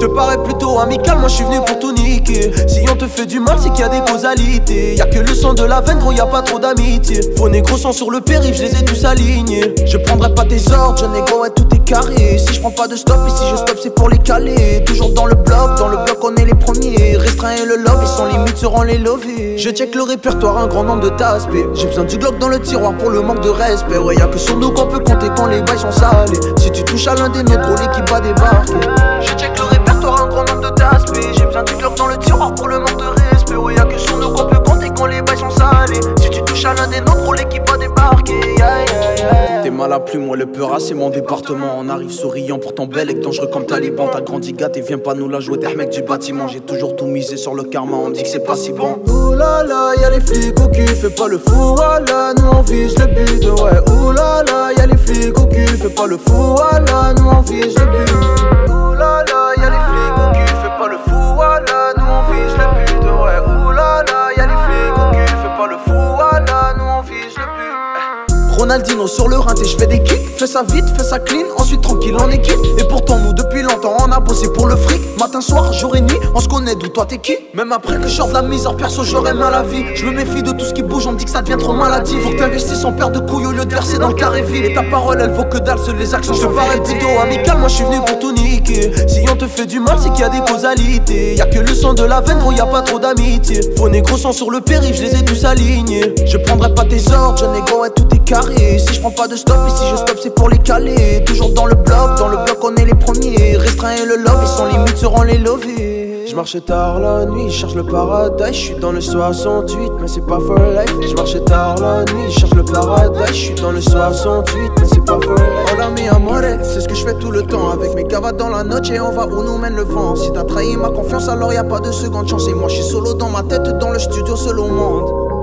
Je te parais plutôt amical, moi je suis venu pour tout niquer. Si on te fait du mal, c'est qu'il y a des causalités. Y a que le sang de la veine, gros, y a pas trop d'amitié. Faux négro sang sur le périph', je les ai tous alignés. Je prendrai pas tes ordres, je négo, ouais, tout est carré. Si je prends pas de stop, et si je stop, c'est pour les caler. Toujours dans le bloc, dans le bloc, on est les premiers. Restreint et le love, et sans limite seront les lovés. Je check le répertoire, un grand nombre de taspes. J'ai besoin du glock dans le tiroir pour le manque de respect. Ouais, y a que sur nous qu'on peut compter quand les bails sont salés. Si tu touches à l'un des nôtres, gros, l'équipe va débarquer. Je à plume, moi le peur, c'est mon département. On arrive souriant, pourtant belle et dangereux comme Taliban. T'as grandi gâte et viens pas nous la jouer des mecs du bâtiment. J'ai toujours tout misé sur le karma, on dit que c'est pas si bon. Ouh là là, y'a les flics au cul, fais pas le fou, voilà, nous on vise le but, ouais. Ouh là là, y'a les flics au cul, fais pas le fou, voilà, nous on vise le but. Ronaldinho sur le rein, je fais des kicks, fais ça vite, fais ça clean, ensuite tranquille en équipe. Et pourtant, nous depuis longtemps, on a bossé pour le fric. Matin, soir, jour et nuit, on se connaît d'où toi t'es qui? Même après que je sors de la misère, perso, j'aurais mal à vie. Je me méfie de tout ce qui bouge, on me dit que ça devient trop maladif. Faut que t'investisses en de couilles au lieu de verser dans le carré vide. Et ta parole, elle vaut que dalle, seules les actions. Je te parais amical, moi je suis venu pour tout niquer. Si on te fait du mal, c'est qu'il y a des causalités. Y a que le sang de la veine, gros, y a pas trop d'amitié. Faux négro sang sur le périph', je les ai tous alignés. Je prendrai pas tes ordres, je négo, ouais, tout est carré. Si je prends pas de stop, et si je stop, c'est pour les caler. Toujours dans le bloc, dans le bloc, on est les premiers. Restreint et le love, et sans limite seront les lovés. Je marche tard la nuit, je cherche le paradis. Je suis dans le 68, mais c'est pas for life. Je marche tard la nuit, je cherche le paradis. Je suis dans le 68, mais c'est pas for life. Hola mi amore, c'est ce que je fais tout le temps. Avec mes cavates dans la noche et on va où nous mène le vent. Si t'as trahi ma confiance, alors y a pas de seconde chance. Et moi je suis solo dans ma tête, dans le studio, seul au monde.